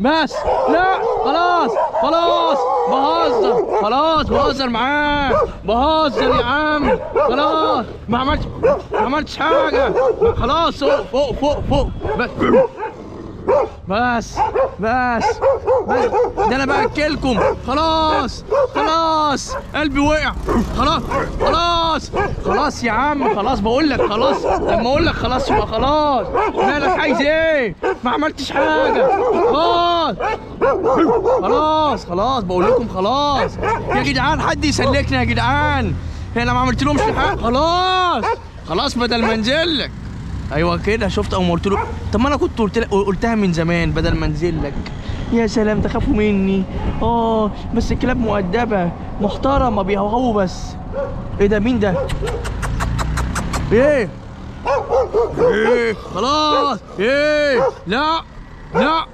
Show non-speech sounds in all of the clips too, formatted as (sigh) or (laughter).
بس لا خلاص خلاص. بهزر خلاص بهزر معاه بهزر يا عم. خلاص. ما عملتش ما عملتش حاجة. خلاص فوق فوق فوق فوق. بس. بس بس بس. ده أنا بأكلكم. خلاص خلاص. قلبي وقع. خلاص خلاص. خلاص. يا عم خلاص بقول لك خلاص. لما أقول لك خلاص يبقى خلاص. مالك عايز إيه؟ ما عملتش حاجة. خلاص. خلاص خلاص بقول لكم خلاص. يا جدعان حد يسلكني يا جدعان؟ هنا ما عملت لهمش حاجة. خلاص. خلاص بدل ما أنزل لك. أيوه كده شفت أو قلت له. طب ما أنا كنت قلت لك قلتها من زمان بدل ما أنزل لك. يا سلام تخافوا مني. آه بس الكلاب مؤدبة محترمة بيهوهوا بس. إيه ده؟ مين ده؟ إيه؟ إيه؟ خلاص. إيه؟ لا لا.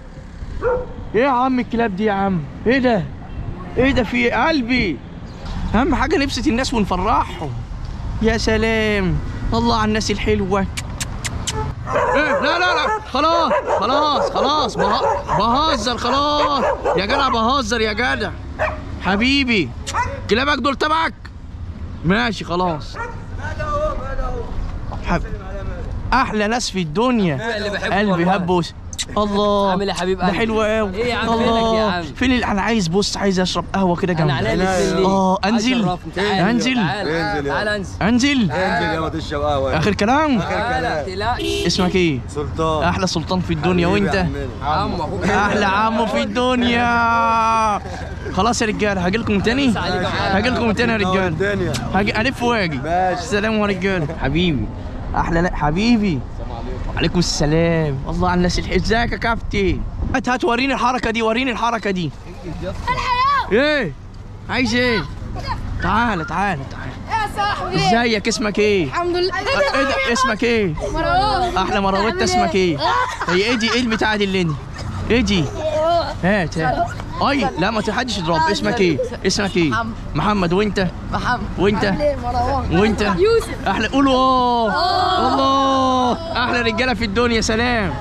إيه يا عم الكلاب دي يا عم؟ إيه ده؟ إيه ده في قلبي؟ أهم حاجة نبسط الناس ونفرحهم. يا سلام. الله على الناس الحلوة. إيه؟ لا لا لا خلاص خلاص خلاص به... بهزر خلاص. يا جدع بهزر يا جدع. حبيبي كلابك دول تبعك؟ ماشي خلاص. حب... أحلى ناس في الدنيا. قلبي. هبوس. الله. عامل إيه يا حبيب ده قلبي؟ حلو قوي إيه يا عم فينك يا عم؟ فين ال- أنا عايز بص عايز أشرب قهوة كده أنا جنبي. عليا الاثنين ليه؟ آه أنزل. أنزل. تعال أنزل. أنزل أنزل. ما تشرب قهوة. آخر كلام. ما تقلقش. اسمك إيه؟ سلطان. أحلى سلطان في الدنيا وأنت؟ يا عمنا. عم أخوك. أحلى عمو في الدنيا. خلاص يا رجاله هاجي لكم تاني؟ هاجي لكم تاني يا رجاله هاجي ألف واجي. ماشي. السلام يا رجاله حبيبي. أحلى لا حبيبي. عليكم السلام. الله على الناس الحلوه ازيك يا كابتن. هات هات وريني الحركة دي وريني الحركة دي. إيه؟ عايز إيه؟ تعالى تعالى تعالى يا صاحبي. إزيك؟ اسمك إيه؟ الحمد لله. إيه ده؟ اسمك إيه؟ مروان. أحلى مروه أنت اسمك إيه؟ (laughs) هي إيه دي؟ إيه البتاعه دي اللي دي إيه دي؟ هات هات. أي لا ما حدش يضرب اسمك إيه؟ اسمك إيه؟ محمد. محمد وإنت؟ محمد. وإنت؟ مروان وإنت؟ يوسف. أحلى قولوا آه. الله أحلى رجالة في الدنيا سلام.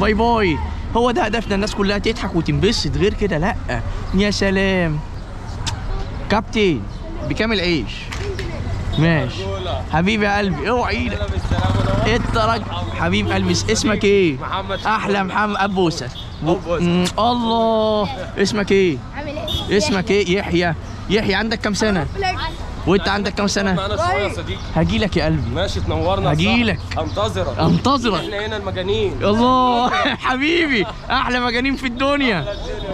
bye bye. هو ده هدفنا الناس كلها تضحك وتنبسط. غير كده لأ. يا سلام. كابتن بكام العيش؟ ماشي. حبيبي يا قلبي اوعى إيدك انت راجل حبيب قلبي اسمك إيه؟ محمد. أحلى محمد ابوسه الله. اسمك إيه؟ عامل إيه؟ اسمك إيه؟ يحيى. يحيى. عندك كام سنة؟ وانت عندك كام سنة؟ معانا شوية يا صديقي. هجي لك يا قلبي. ماشي تنورنا يا هجيلك. صاحبي. أنتظرك. أنتظرك. إحنا هنا المجانين. الله (laughs) حبيبي. أحلى مجانين في الدنيا.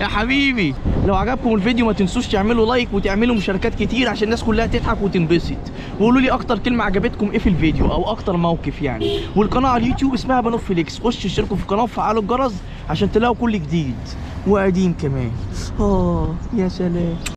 يا حبيبي. لو عجبكم الفيديو ما تنسوش تعملوا لايك وتعملوا مشاركات كتير عشان الناس كلها تضحك وتنبسط. وقولوا لي أكتر كلمة عجبتكم إيه في الفيديو أو أكتر موقف يعني. والقناة على اليوتيوب اسمها بنوف فليكس خشوا اشتركوا في القناة وفعلوا الجرس عشان تلاقوا كل جديد. وقديم كمان. آه يا سلام.